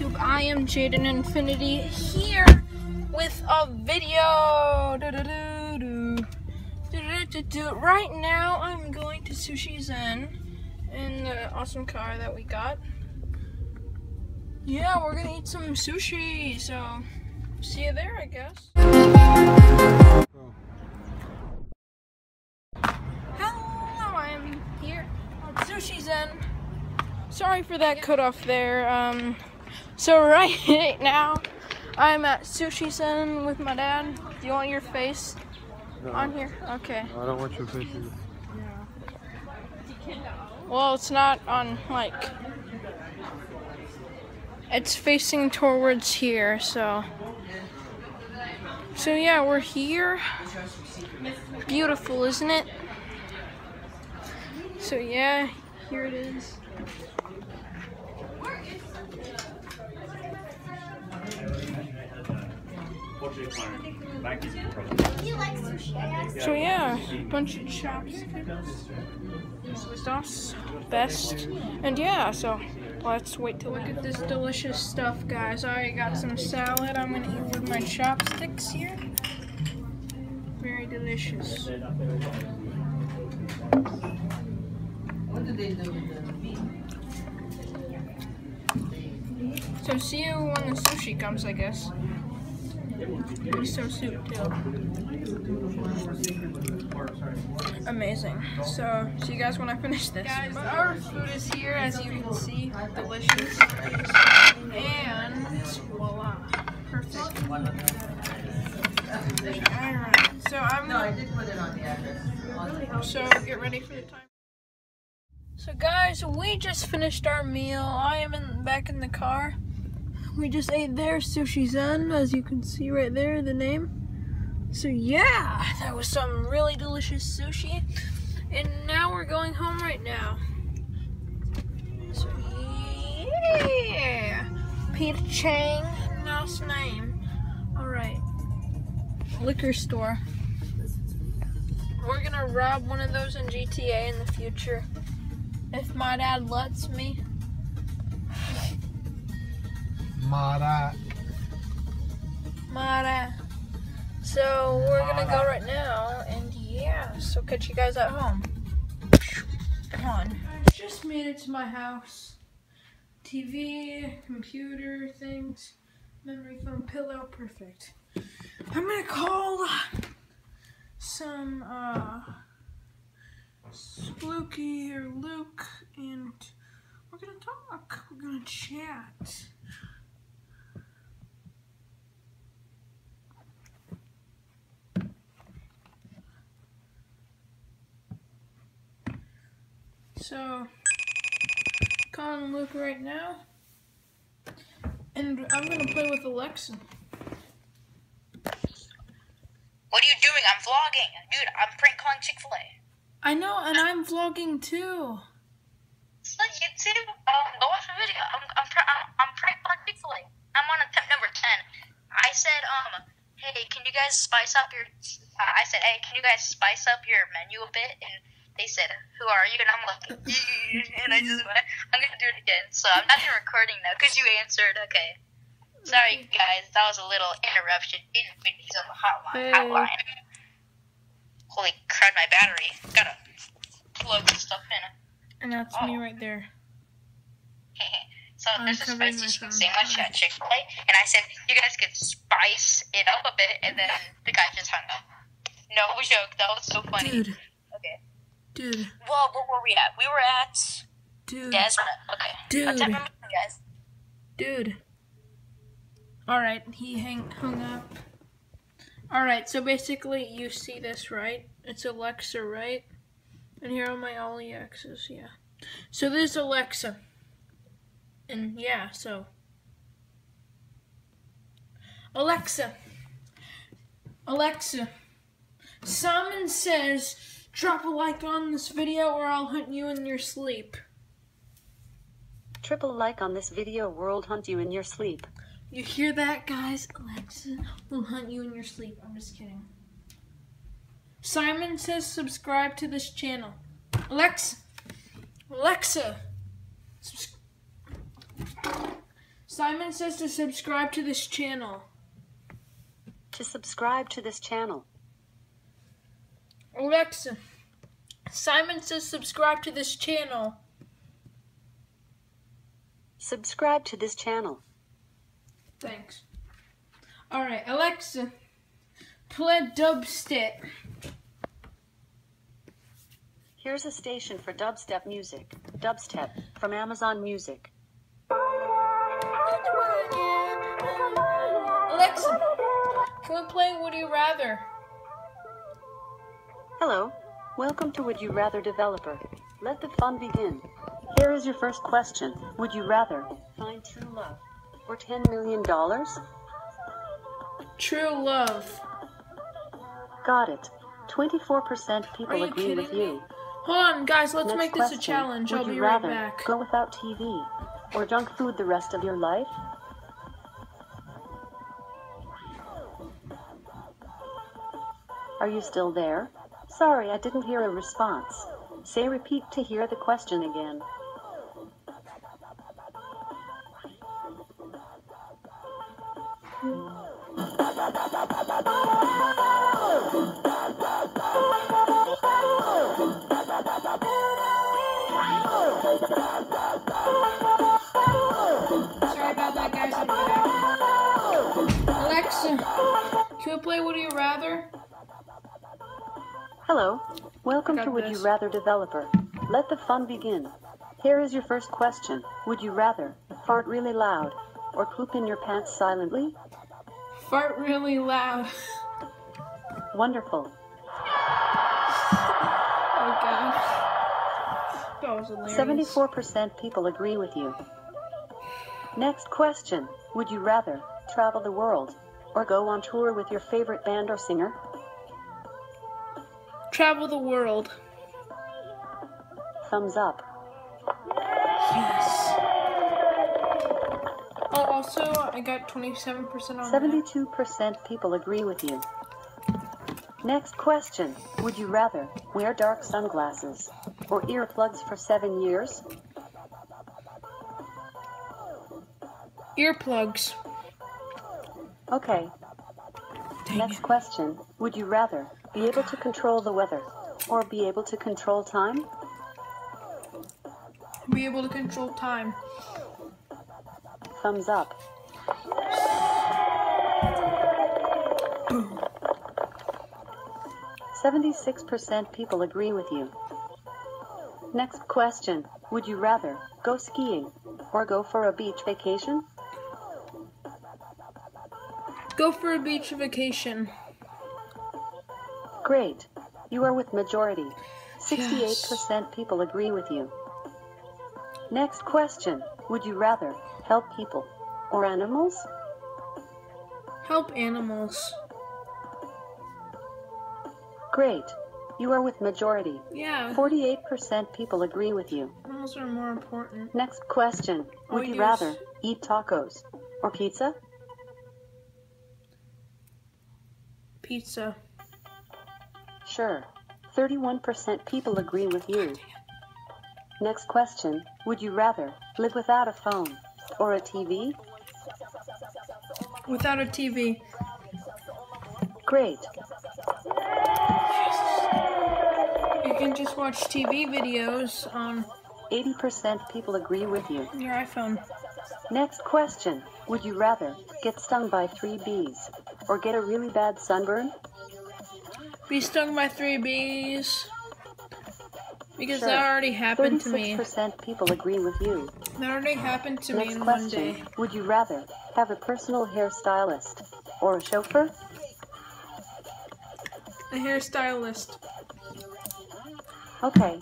YouTube? I am Jaden Infinity here with a video. Do, do, do, Right now, I'm going to Sushi Zen in the awesome car that we got. Yeah, we're gonna eat some sushi, so see you there, I guess. Hello, I am here at Sushi Zen. Sorry for that cut off there. Um, so right now, I'm at Sushi Zen with my dad. Do you want your face No, on here? Okay. I don't want your face either. Well, it's not on like. It's facing towards here, so. So yeah, we're here. Beautiful, isn't it? So yeah, here it is. So yeah, bunch of chopsticks. Sauce, best, and yeah. So let's wait to look at this delicious stuff, guys. I already got some salad. I'm gonna eat with my chopsticks here. Very delicious. So see you when the sushi comes, I guess. Miso soup too. Amazing. So, see you guys when I finish this. Guys, our food is here, as you can see. Delicious. And voila. Perfect. Alright, so I'm gonna. So, get ready for the time. So, guys, we just finished our meal. I am in, back in the car. We just ate there, Sushi Zen, as you can see right there, the name. So yeah, that was some really delicious sushi. And now we're going home right now. So yeah, Peter Chang, nice name. All right, liquor store. We're gonna rob one of those in GTA in the future, if my dad lets me. Mara. Mara. So we're gonna go right now, and yeah, so catch you guys at home. Come on. I just made it to my house. TV, computer, things, memory foam, pillow, perfect. I'm gonna call some uh Spooky or Luke, and we're gonna talk. We're gonna chat. So, calling Luke right now. And I'm gonna play with Alexa. What are you doing? I'm vlogging. Dude, I'm prank calling Chick fil A. I know, and I'm vlogging too. So you too? Um, go watch the video. I'm, I'm, I'm, I'm prank calling Chick fil A. I'm on attempt number 10. I said, um, hey, can you guys spice up your. Uh, I said, hey, can you guys spice up your menu a bit? And they said, who are you? And I'm like, and I just went, I'm gonna do it again. So I'm not even recording now because you answered. Okay. Sorry, mm-hmm. guys. That was a little interruption. Infinity on the hotline. Hotline. Holy crud, my battery. Gotta plug this stuff in. And that's me right oh. there. so I'm there's a spicy my chicken sandwich at Chick Fil A, and I said you guys could spice it up a bit, and then the guy just hung up. No joke, that was so funny. Dude. Dude, Well, where were we at? We were at dude, Desmond. Okay. Dude. Attempt number two, guys. dude. Alright, he hang, hung up. Alright, so basically you see this, right? It's Alexa, right? And here are my Ollie X's, yeah. So this is Alexa. And yeah, so. Alexa. Alexa. Simon says, drop a like on this video or I'll hunt you in your sleep. Triple like on this video world hunt you in your sleep. You hear that, guys? Alexa will hunt you in your sleep. I'm just kidding. Simon says subscribe to this channel. Alexa. Alexa. Simon says to subscribe to this channel. To subscribe to this channel. Alexa, Simon says subscribe to this channel. Subscribe to this channel. Thanks. Alright, Alexa, play dubstep. Here's a station for dubstep music. Dubstep from Amazon Music. Alexa, can we play Would You Rather? Hello. Welcome to Would You Rather Developer. Let the fun begin. Here is your first question. Would you rather find true love or $10 million? True love. Got it. 24% people agree with you. me? Hold on, guys, let's Next make this a challenge. Would I'll you be right rather back. go without TV or junk food the rest of your life? Are you still there? Sorry, I didn't hear a response. Say repeat to hear the question again. Sorry about that, guys. Alexa, can we play Would You Rather? Hello. Welcome to Would this. You Rather Developer. Let the fun begin. Here is your first question. Would you rather fart really loud or poop in your pants silently? Fart really loud. Wonderful. Oh god. That was hilarious. 74% people agree with you. Next question. Would you rather travel the world or go on tour with your favorite band or singer? Travel the world. Thumbs up. Yes. Oh, also, I got 27% on 72% people agree with you. Next question. Would you rather wear dark sunglasses or earplugs for seven years? Earplugs. Okay. Dang Next it. question. Would you rather be able to control the weather or be able to control time? Be able to control time. Thumbs up. Seventy-six percent people agree with you. Next question. Would you rather go skiing or go for a beach vacation? Go for a beach vacation. Great. You are with majority. 68% people agree with you. Next question. Would you rather help people or animals? Help animals. Great. You are with majority. Yeah, 48% people agree with you. animals are more important. Next question. Oh, Would you yes. rather eat tacos or pizza? Pizza. Sure. 31% people agree with you. Next question. Would you rather live without a phone or a TV? Without a TV. Great. You can just watch TV videos on 80% people agree with you. your iPhone. Next question. Would you rather get stung by three bees or get a really bad sunburn? Be stung by three bees. Because Sure. that already happened to me. 36% people agree with you. That already happened to me Next in one question. day. Would you rather have a personal hairstylist or a chauffeur? A hairstylist. Okay.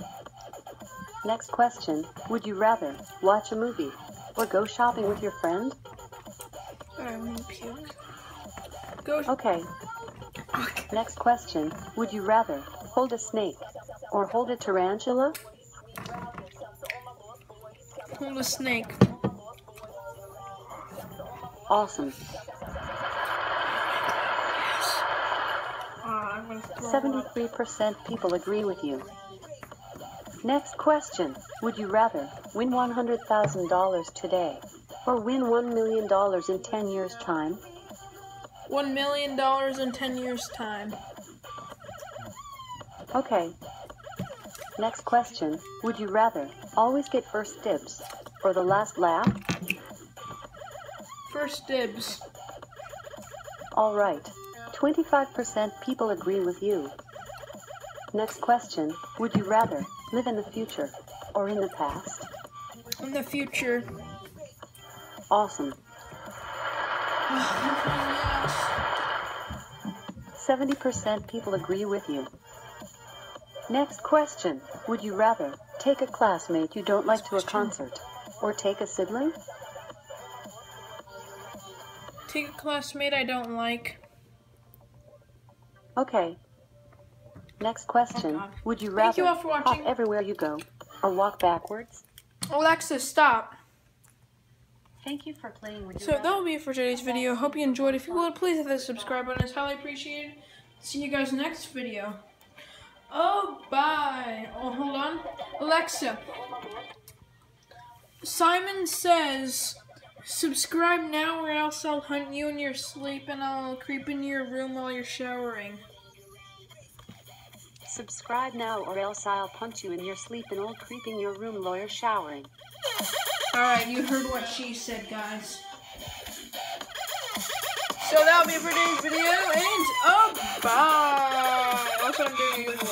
Next question. Would you rather watch a movie or go shopping with your friend? I'm gonna puke. Go. Okay. Next question. Would you rather hold a snake or hold a tarantula? Hold a snake. Awesome. Ah, I'm gonna throw up. 73% people agree with you. Next question. Would you rather win $100,000 today Or win $1 million in 10 years' time? One million dollars in ten years' time. Okay. Next question. Would you rather always get first dibs or the last laugh? First dibs. All right. 25% people agree with you. Next question. Would you rather live in the future or in the past? In the future. Awesome. yes. 70% people agree with you. Next question. Would you rather take a classmate you don't like to a concert or take a sibling? Take a classmate I don't like. Okay. Next question. Oh, God. Would you Thank rather you all for watching. everywhere you go or walk backwards? Alexa, stop. Thank you for playing with So that will be it for today's video. Hope you enjoyed. If you would, please hit the subscribe button. It's highly appreciated. See you guys next video. Oh, bye. Oh, hold on. Alexa. Simon says, subscribe now or else I'll hunt you in your sleep and I'll creep into your room while you're showering. Subscribe now or else I'll punch you in your sleep and I'll creep in your room while you're showering. Alright, you heard what she said, guys. So that'll be for today's video, and oh, bye! That's what I'm doing a giveaway.